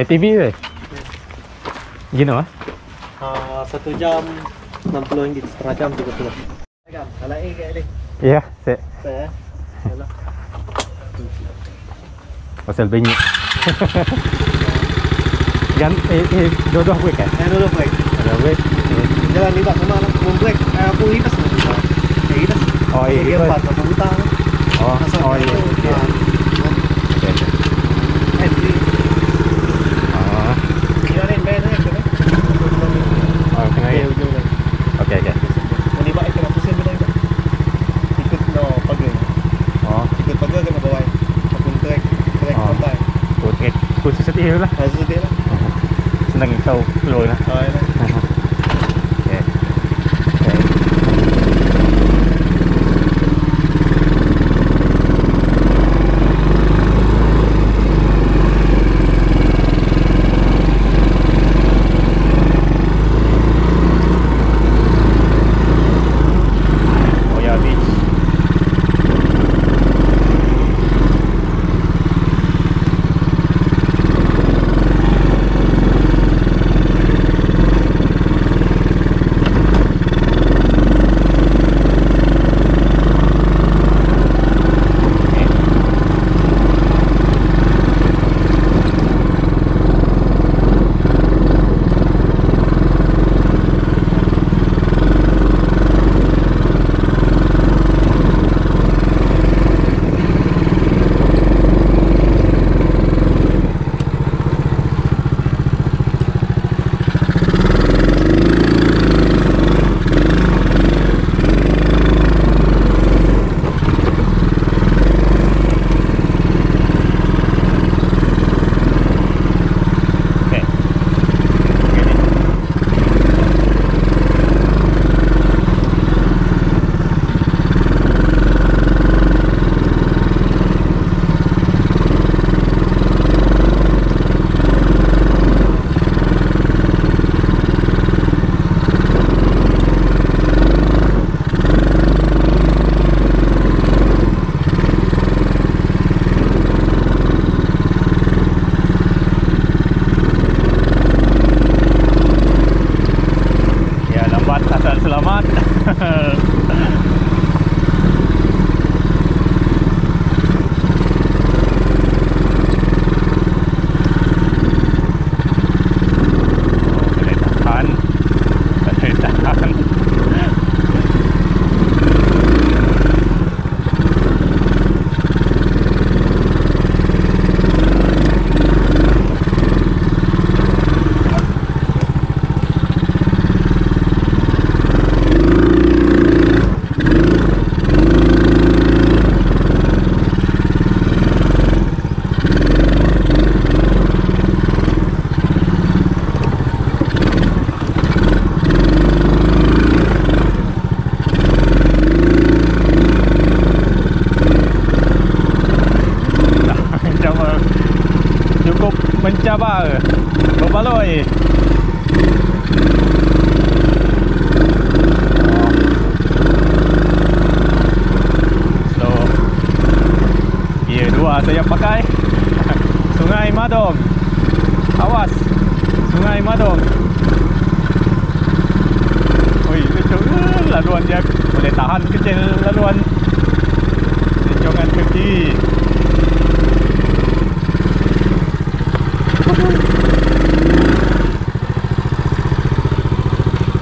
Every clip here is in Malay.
ATV weh. Gini ah. Uh, satu jam 60 ringgit, setengah jam 30. Kan, kalau A kat. Ya, set. Saya. Yalah. Pasal bunyi. Gan eh eh dua-dua break kan? Saya dulu break. Ada break. Jalan ni tak memang lah. Mau break, eh, aku hitas lah. Eh, hitas. Oh, iya, Dia hitas. empat, atau hutang. Oh, oh iya. tu, Okey. ah, Okey. okey. Eh, jadi, Ah, dia lain band ni, kena. oh kena Eh, ya. ujung ni. Okey okey. Ni baik kena pusing benda ni. Ikut no pagar. Oh, Ikut pagar kena bawa. Ataupun track, track Oh. kontai. tu trek khusus setia lah. Hazard dia lah. Senang kau keluar lah.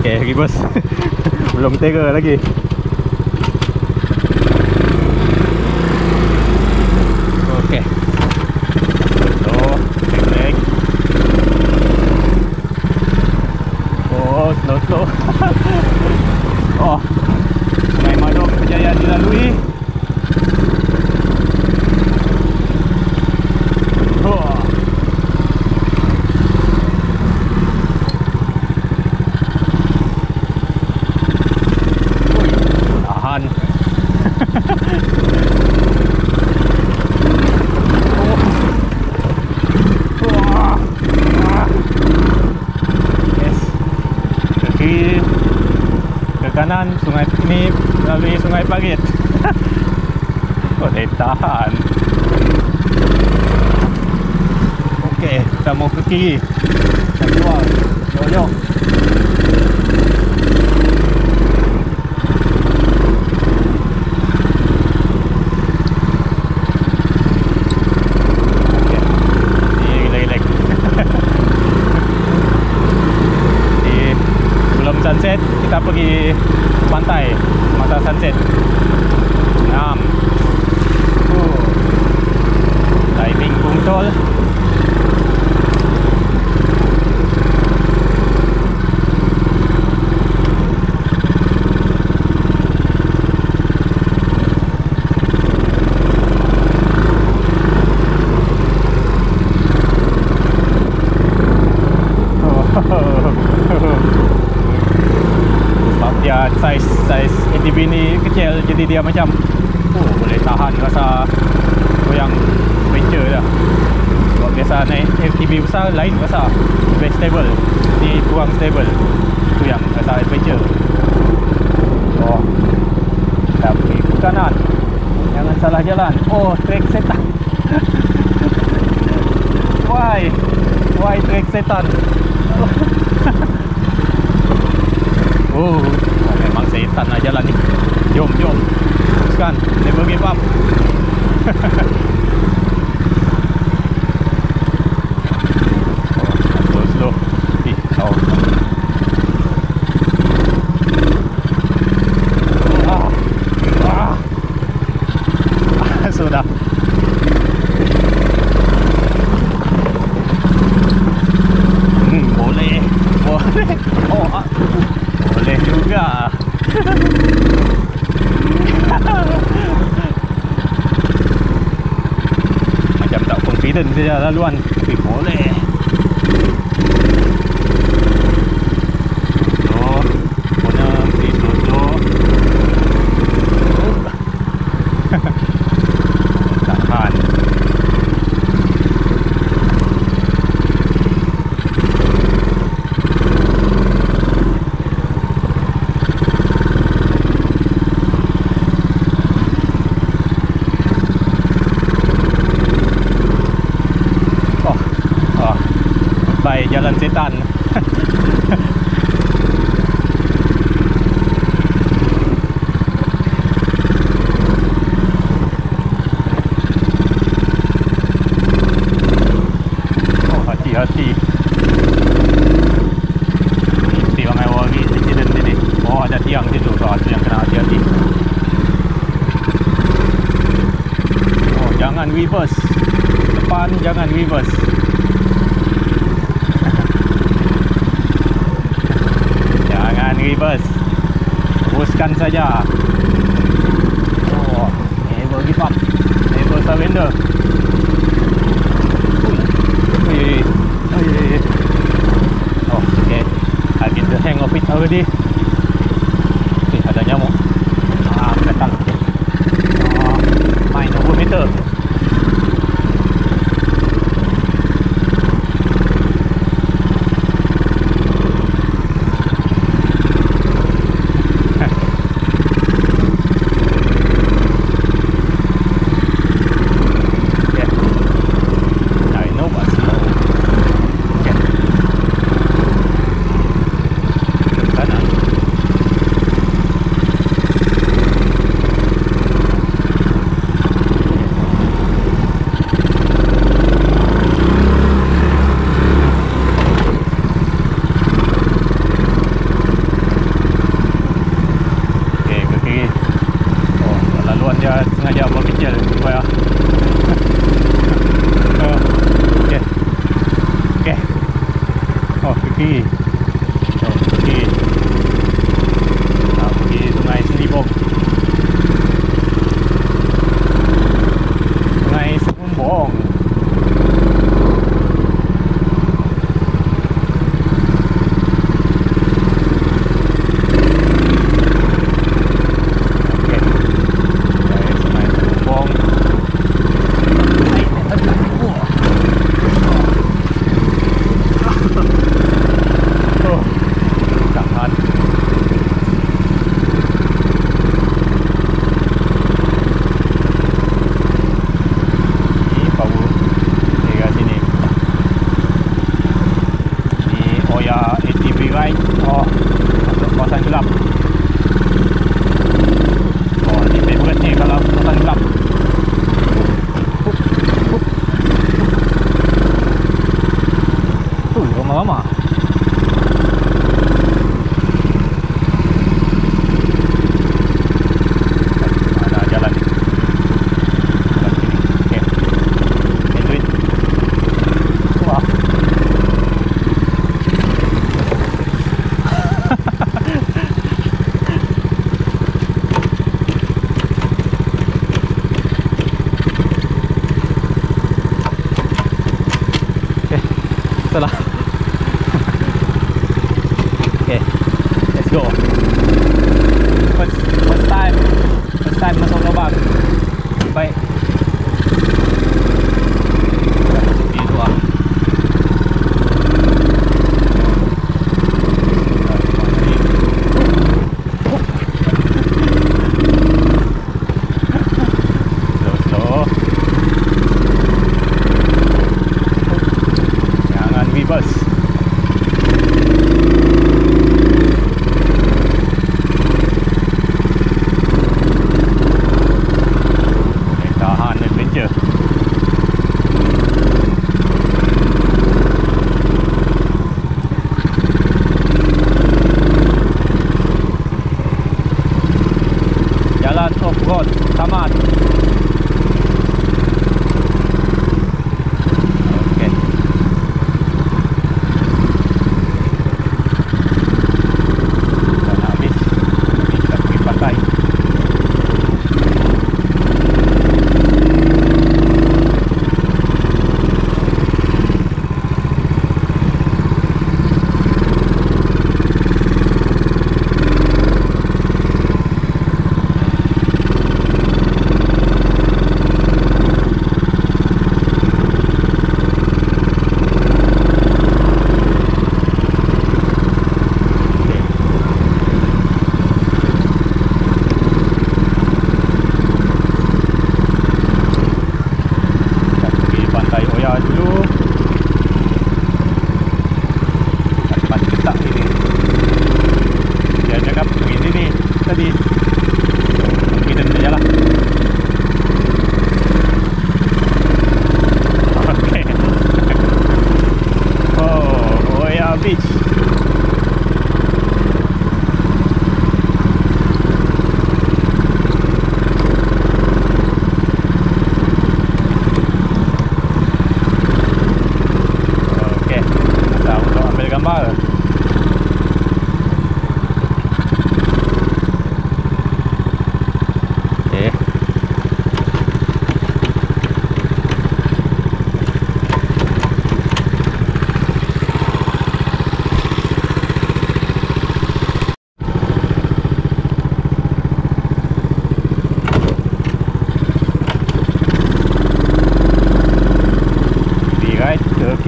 Okay, bos. Belum tera lagi Okay Slow Break Oh, slow slow Oh Sungai Madok berjaya dilalui kanan sungai ini melalui sungai Parit boleh tahan Okey, kita mau ke kiri. Kita keluar. Jauh-jauh Okey. Ni relax-relax. Jadi sebelum sunset kita pergi pantai masa sunset. Ngam. Uh. Diving pungtol. Sebab dia saiz saiz ATV ni kecil jadi dia macam oh boleh tahan rasa goyang adventure dah. Sebab biasa naik ATV besar lain rasa lebih stable. Ni kurang stable. Tu yang rasa adventure. Oh. Dah pergi ke kanan. Jangan salah jalan. Oh, trek setan. Why? Why trek setan? Oh memang setan lah jalan ni. Jom, jom. Teruskan. Never give up. boleh juga. Macam tak confident saja laluan. Tapi boleh. Slow. Punya pergi slow-slow. Tahan. Oh, oh. Baik jalan setan. oh, hati-hati. Mesti ramai orang lagi accident sini. Oh, ada tiang situ. So, tu yang kena hati-hati. Oh, jangan reverse. Depan jangan reverse. jangan reverse. Teruskan saja. Oh, never give up. Never surrender. Ui. Ui. Ui. Oh, okay. I get the hang of it already. Вот, томат.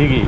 되게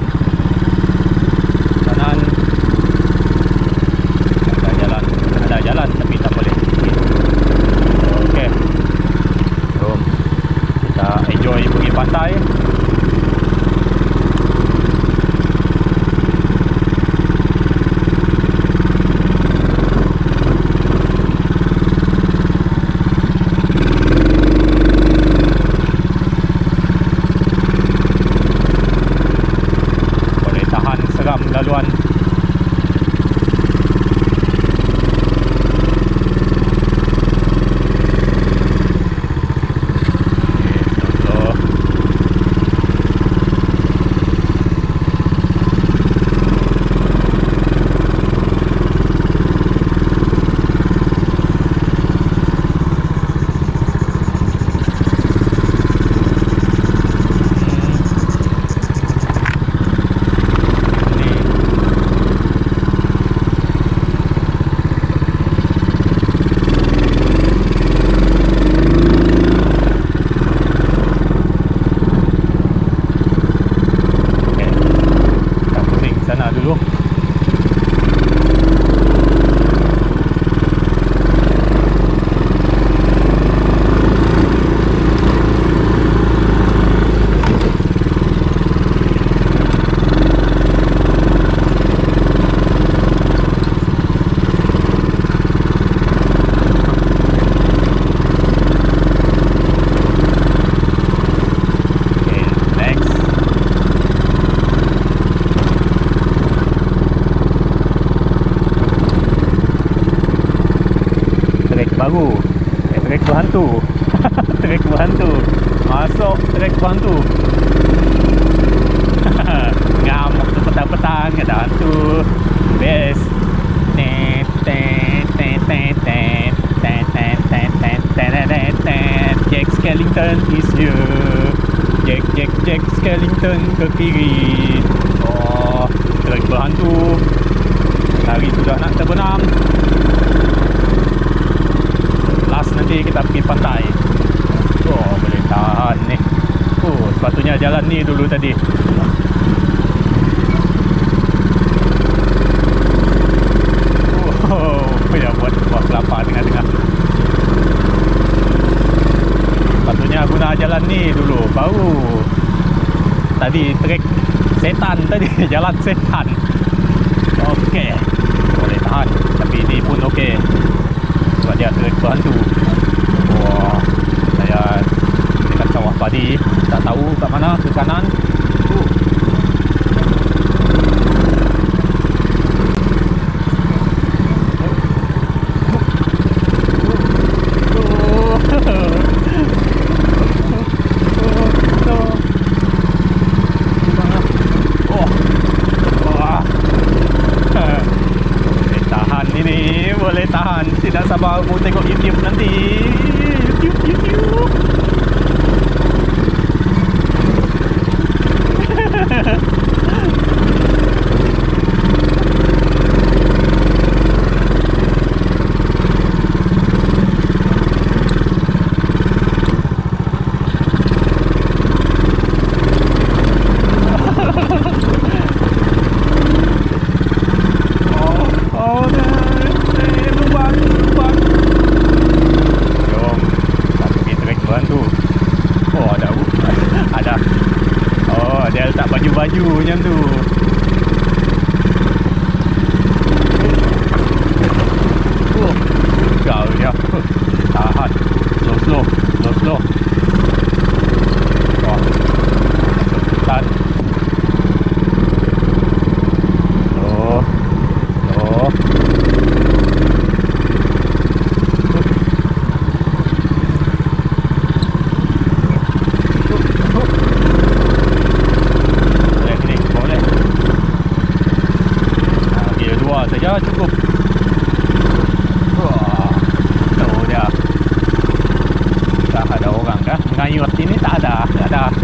baru. Eh, trek berhantu. trek berhantu. Masuk trek berhantu. Ngamuk tu petang-petang ada hantu. Best. Jack Skellington is here. Jack Jack Jack Skellington ke kiri. Oh, trek berhantu. Hari sudah nak terbenam. mesti kita pergi pantai. Oh boleh tahan ni. Oh sepatutnya jalan ni dulu tadi. Oh, jalan ni dulu. Baru tadi trek setan tadi. Jalan setan. Okey. Boleh tahan. Tapi ni pun okey. Sebab dia trek berhantu Padi Tak tahu kat mana Ke kanan uh. Oh. Wah. Boleh tahan ini, boleh tahan. Tidak sabar mau tengok YouTube nanti. YouTube, YouTube. Oh, oh, eh, lubang, lubang. Jom, tak pergi trek bantu. Oh, ada ada. Oh, dia letak baju-baju macam tu. Oh, kau dia. Tahan. Slow, slow, slow, slow. Wah. Tahan. Oh. Oh. Boleh sini, boleh. Ah, Gear dua saja cukup. Wah, tu dia. Tak orang kah? Mengayut sini tak ada, tak ada.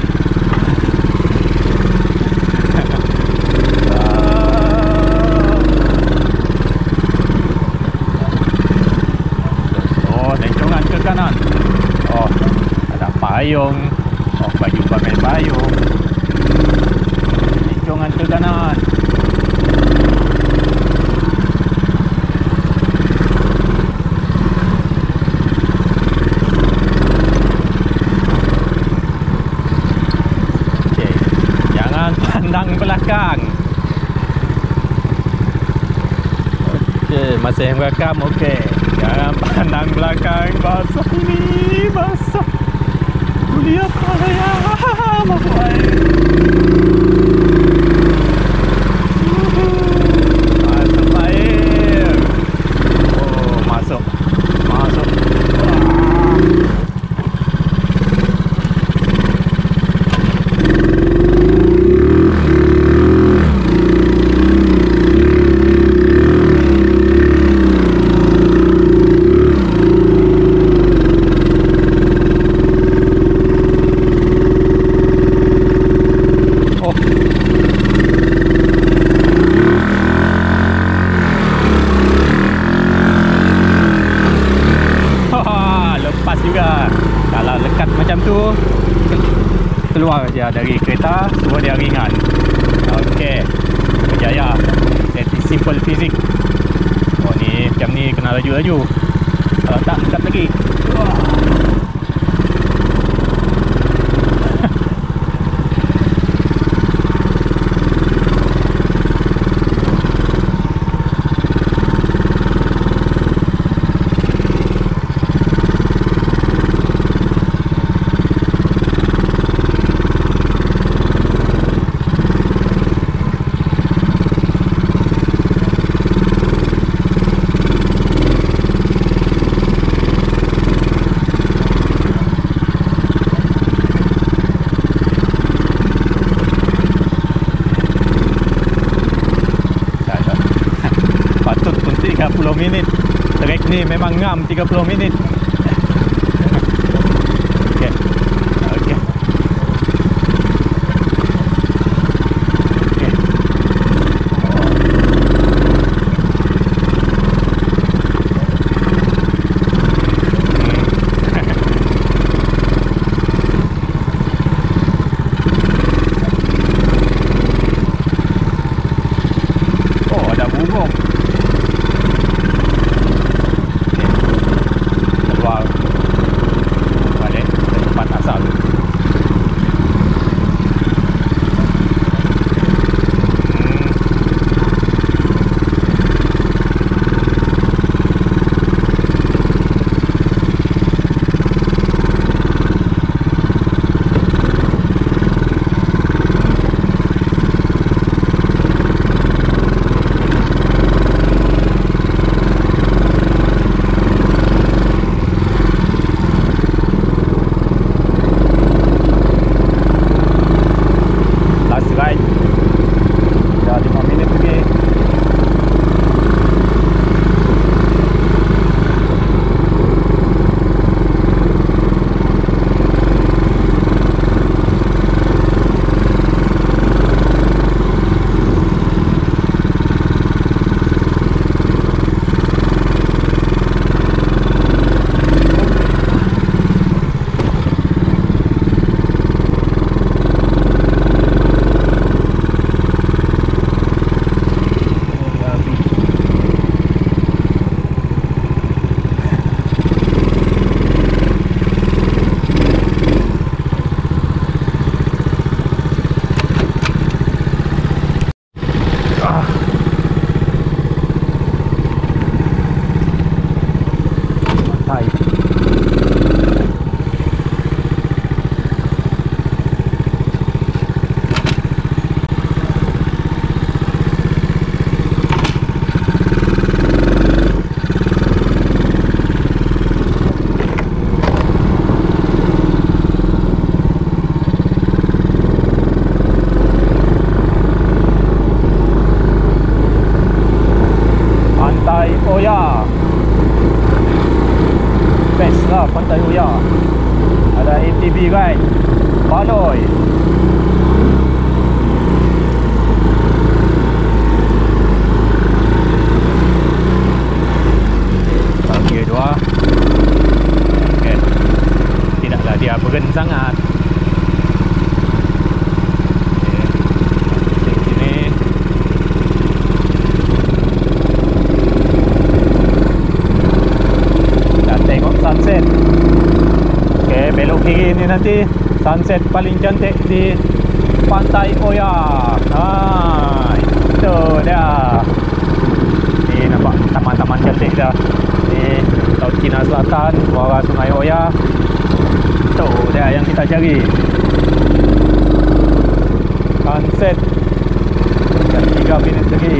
Oh, lencongan ke kanan. Oh, ada payung. Oh, baju pakai payung. Lencongan ke kanan. Masih yang merekam okey. Jangan pandang belakang basah ini, basah. Kuliah payah, masuk air. Memang ngam 30 minit. Sunset paling cantik di Pantai Oya. Ha, itu dia. Ni nampak taman-taman cantik dah. Ni Laut Cina Selatan, muara Sungai Oya. Tu dia yang kita cari. Sunset. Dan 3 minit lagi.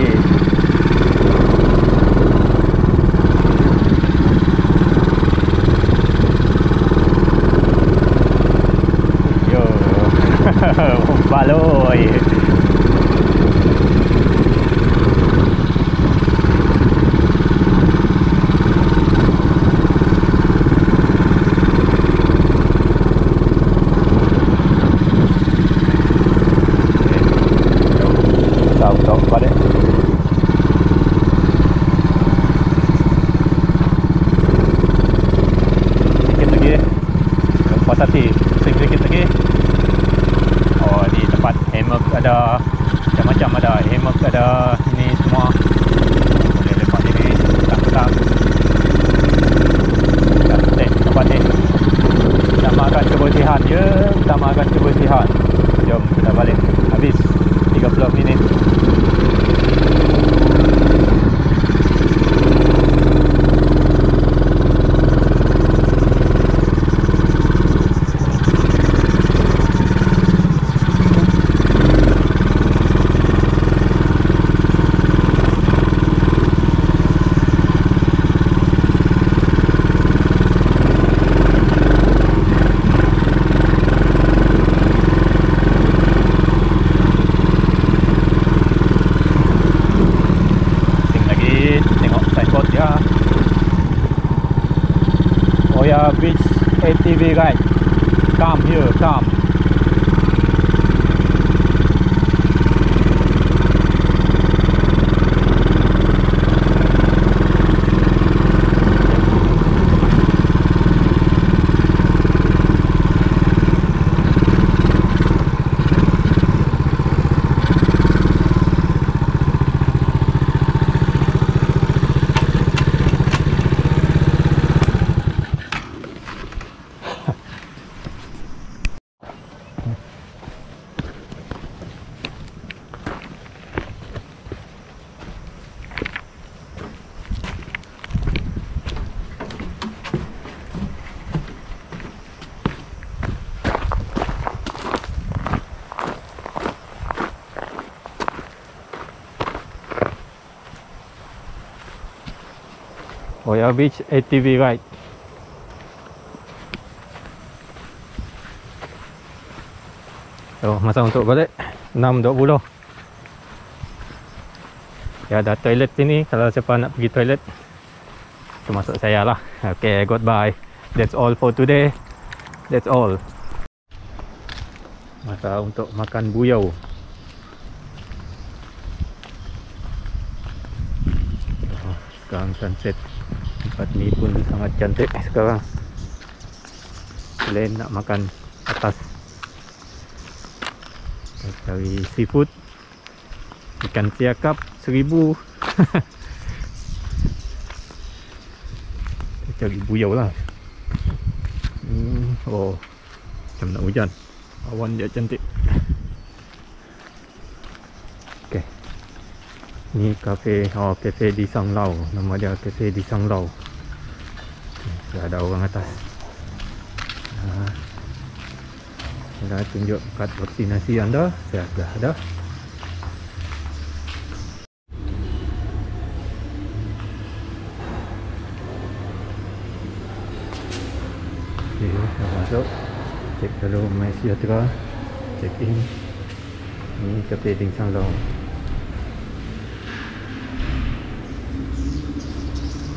calor. Macam-macam ada hammock ada ni semua boleh lepak sini petang-petang cantik tempat ni utamakan kebersihan je utamakan kebersihan jom kita balik habis 30 minit Ting lagi tengok signboard dia. Oya Beach ATV ride. Come here, Beach ATV ride. So, masa untuk balik? 6.20 Ya ada toilet sini. Kalau siapa nak pergi toilet Termasuk saya lah. Okay goodbye. That's all for today. That's all. Masa untuk makan buyau. Oh, Sekarang sunset Tempat ni pun sangat cantik sekarang. Selain nak makan atas. Kita cari seafood. Ikan siakap seribu. Kita cari buyau lah. Hmm, Oh. Macam nak hujan. Awan dia cantik. Ni kafe Oh kafe di Sanglau Nama dia kafe di Sanglau Dah ada orang atas. Ha. Dah tunjuk kad vaksinasi anda Saya dah ada Okay, dah masuk. Cek dulu My Sejahtera. Check in. Ni kafe di Sanglau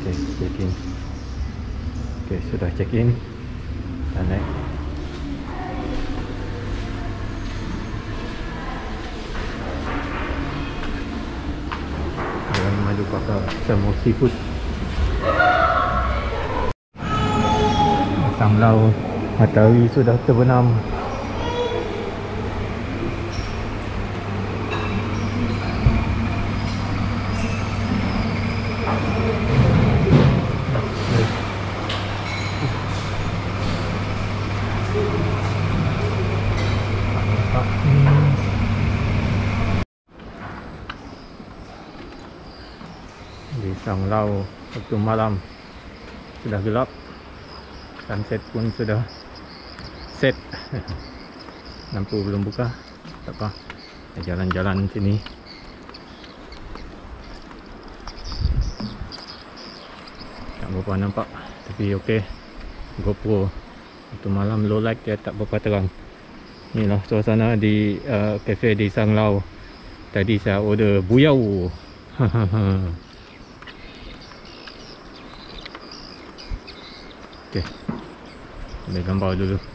Okay, check in Okay, sudah check in. Dan naik. Jalan Madu Pakar Semua seafood. Sang lau Matahari sudah terbenam Sanglau waktu malam sudah gelap sunset pun sudah set. Lampu belum buka tak apa. Jalan-jalan sini. Tak berapa nampak tapi ok GoPro. Waktu malam low light dia tak berapa terang. Inilah suasana di uh, cafe di Sanglau tadi saya order buyau Okey. Ambil gambar dulu.